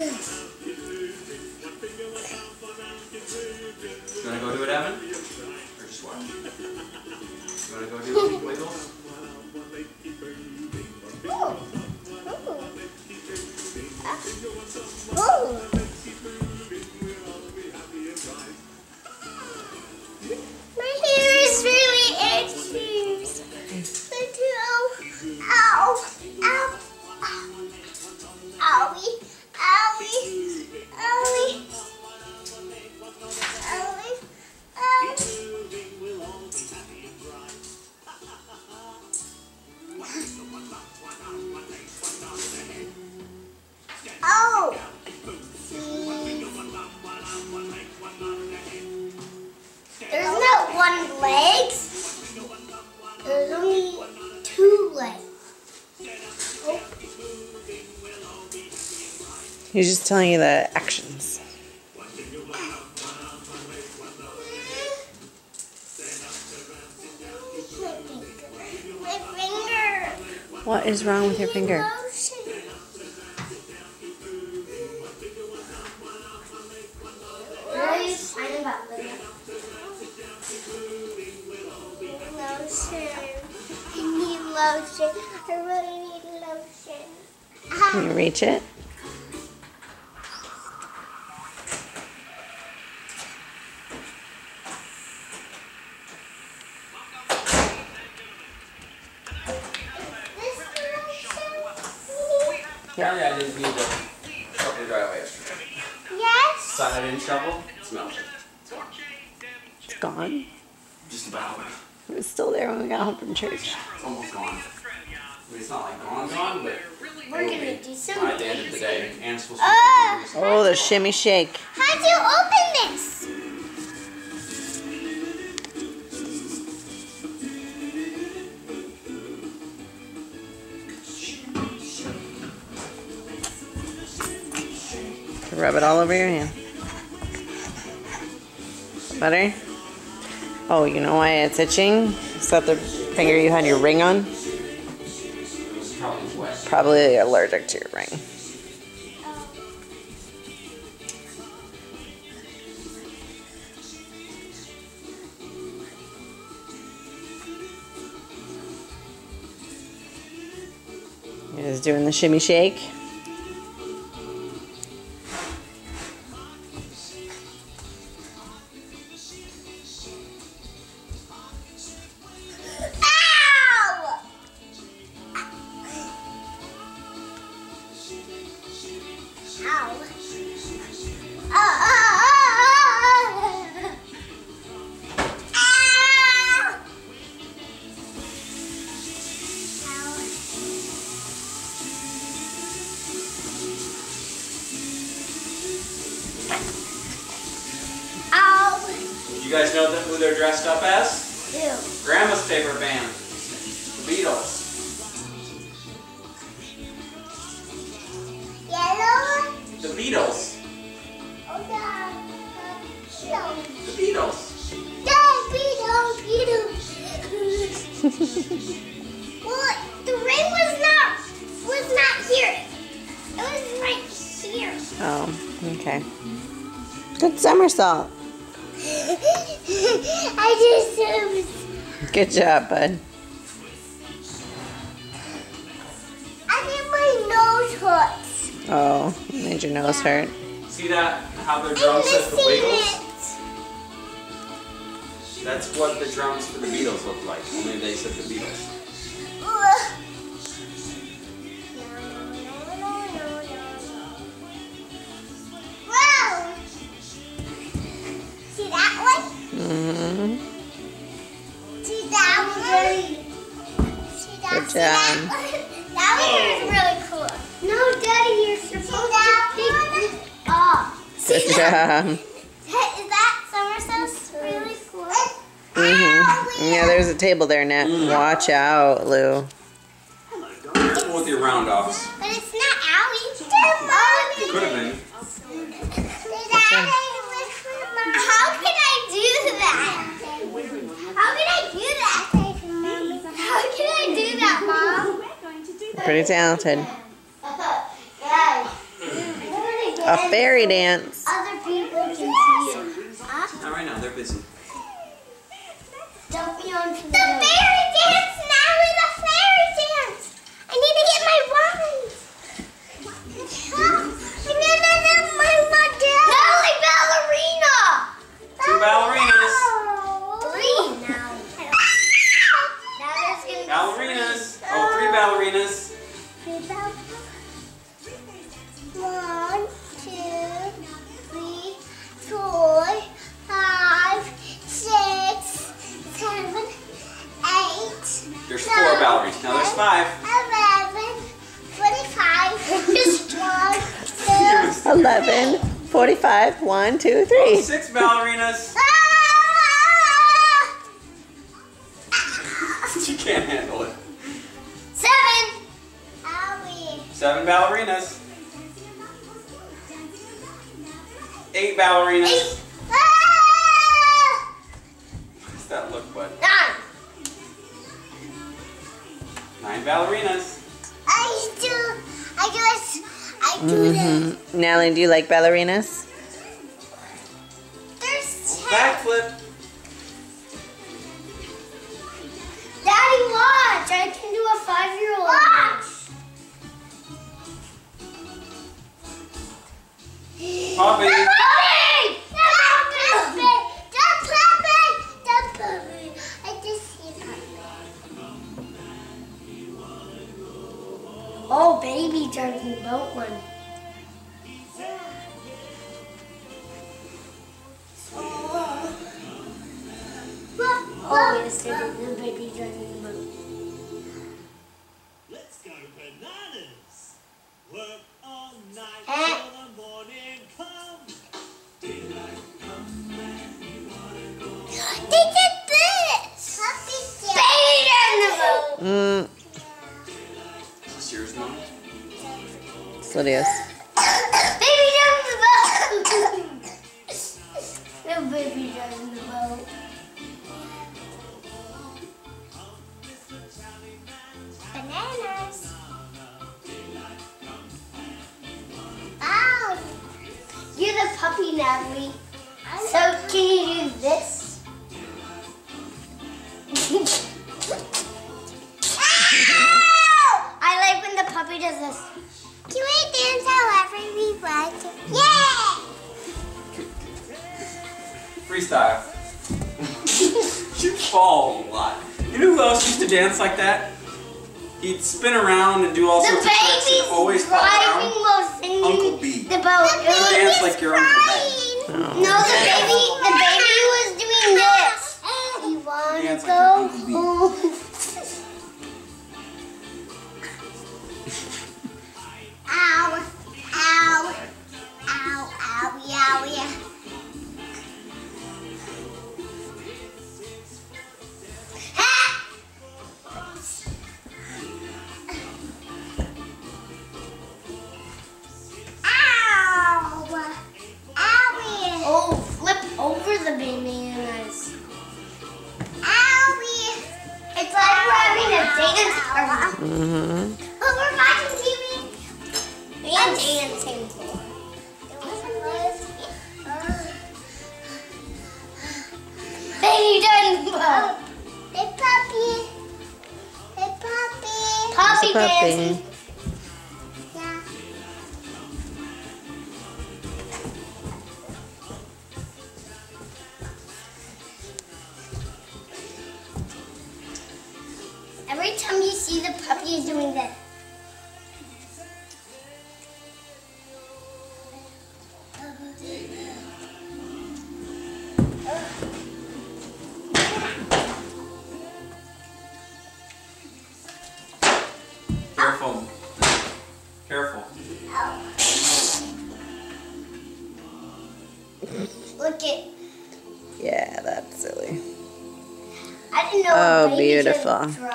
You wanna go do it, Evan? Or just watch? You wanna go do wiggles? He's just telling you the actions. What is wrong with your finger? Lotion. Really excited about this. Lotion. I need lotion. I really need lotion. Can you reach it? Apparently I didn't need to shovel the driveway yesterday. Yes. Son, I didn't shovel. It smells it. It's gone. Just about. It was still there when we got home from church. It's almost gone. I mean, it's not like gone, gone, but We're gonna be do some by the end of the day. Anne's supposed to be Oh, oh the shimmy shake. How do you open this? Rub it all over your hand. Butter? Oh, you know why it's itching? Is that the finger you had your ring on? Probably. Allergic to your ring. Just doing the shimmy shake. Guys know that who they're dressed up as? Ew. Grandma's favorite band, the Beatles. Yellow. The Beatles. Oh, yeah. The Beatles. Don't be, don't be, don't. well, the ring was not was not here. It was right here. Oh, okay. Good somersault. I just Good job, bud. I think my nose hurts. Oh, made your nose hurt. See that? How their I'm drum says the missing Wiggles? it. That's what the drums for the Beatles look like. Only they said the Beatles. See that, Good see that job. one? That is really cool. No, Daddy, you're supposed to pick it up. See Good that? job. Hey, Is that somersault really cool? hmm Yeah, there's a table there, Nat. Watch out, Lou. Careful with your round offs. But it's not owie. Oh, Could have been. How can I do that? How can I do that? How can I do that, Mom? Pretty talented. A fairy dance. Other people can see it. Huh? Not right now. They're busy. Dump me onto the, the fairy dance, Natalie, the fairy dance. I need to get my wands. I need to get my mother. Natalie, ballerina. Two ballerinas. Three now. now there's gonna be Ballerinas. Oh, three ballerinas. One, two, three, four, five, six, seven, eight, There's four ballerinas. Now there's five. eleven, twenty-five. Just one, two. 11, 45, 1, 2, Oh, 3. six ballerinas. You can't Seven ballerinas. Eight ballerinas. Eight. Ah! What's that look, bud? Nine. Nine ballerinas. I do. I just. I do this. Mm-hmm. Natalie, do you like ballerinas? There's ten. Backflip. Daddy, watch. I can do a five-year-old. See puppy. Oh, baby dragon boat one. Oh, yes, it is the baby dragon boat. Let's go bananas. Work it's Lydia's. Lot. You know who else used to dance like that? He'd spin around and do all The sorts of tricks and always fall down. Uncle B. the boat. You dance like your Uncle Ben. No, the baby, the baby was doing this. You want to Dance like go your home? Mm-hmm. Oh, we're watching TV. And dancing. Baby done. Hey, puppy. Hey, puppy. Puppy It's a puppy. dancing. See the puppy is doing this. Careful. Careful. Look it. Yeah, that's silly. I didn't know. Oh, a baby could beautiful. Dri- drive